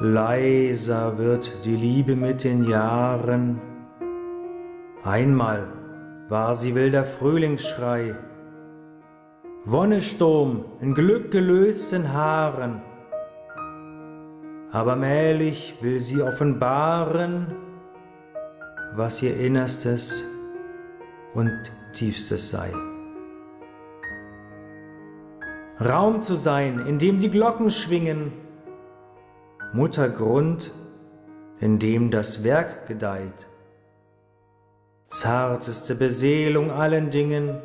Leiser wird die Liebe mit den Jahren. Einmal war sie wilder Frühlingsschrei, Wonnesturm in glückgelösten Haaren. Aber mählich will sie offenbaren, was ihr Innerstes und Tiefstes sei. Raum zu sein, in dem die Glocken schwingen, Muttergrund, in dem das Werk gedeiht, zarteste Beseelung allen Dingen,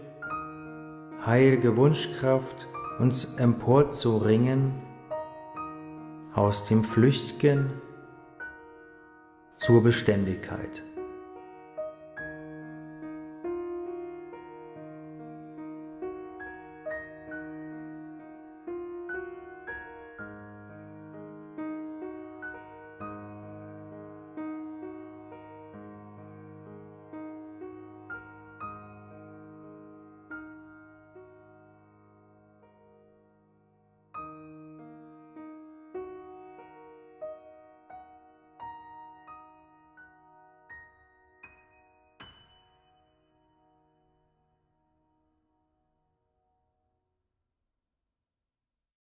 heilge Wunschkraft, uns emporzuringen, aus dem Flüchtgen zur Beständigkeit.